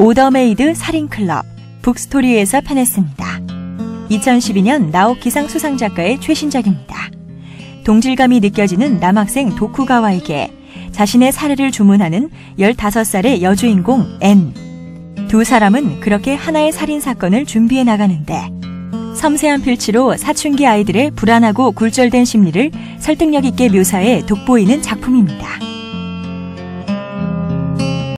오더메이드 살인클럽 북스토리에서 펴냈습니다. 2012년 나오키상 수상작가의 최신작입니다. 동질감이 느껴지는 남학생 도쿠가와에게 자신의 살해를 주문하는 15살의 여주인공 앤. 두 사람은 그렇게 하나의 살인 사건을 준비해 나가는데 섬세한 필치로 사춘기 아이들의 불안하고 굴절된 심리를 설득력 있게 묘사해 돋보이는 작품입니다.